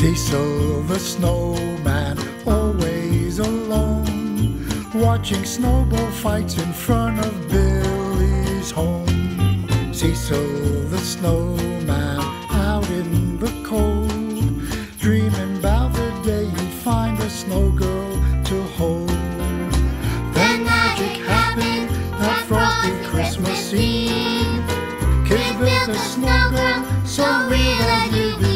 Cecil the snowman, always alone, watching snowball fights in front of Billy's home. Cecil the snowman, out in the cold, dreaming about the day he'd find a snow girl to hold. Then magic happened that frosty Christmas Eve. Kids built a snow girl so real that you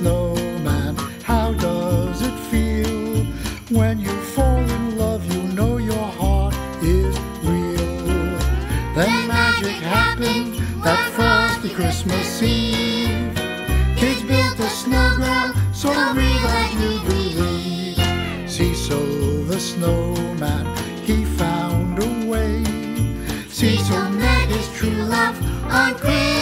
snowman, how does it feel when you fall in love? You know your heart is real. Then magic happened that frosty Christmas Eve. Kids built a snow girl so real that you believe. Cecil the snowman, he found a way. Cecil met his true love on Christmas.